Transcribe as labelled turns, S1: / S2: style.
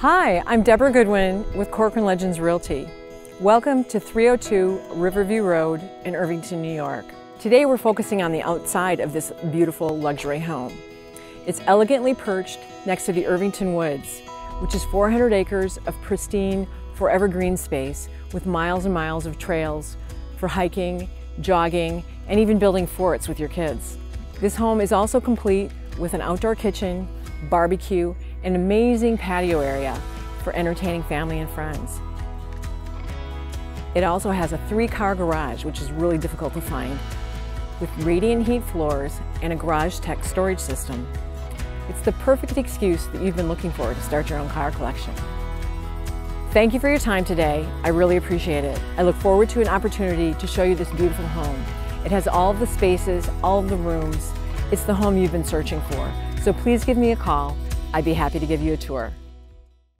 S1: Hi, I'm Deborah Goodwin with Corcoran Legends Realty. Welcome to 302 Riverview Road in Irvington, New York. Today we're focusing on the outside of this beautiful luxury home. It's elegantly perched next to the Irvington Woods, which is 400 acres of pristine, forever green space with miles and miles of trails for hiking, jogging, and even building forts with your kids. This home is also complete with an outdoor kitchen, barbecue, an amazing patio area for entertaining family and friends. It also has a three-car garage, which is really difficult to find, with radiant heat floors and a Garage Tek storage system. It's the perfect excuse that you've been looking for to start your own car collection. Thank you for your time today. I really appreciate it. I look forward to an opportunity to show you this beautiful home. It has all of the spaces, all of the rooms. It's the home you've been searching for. So please give me a call I'd be happy to give you a tour.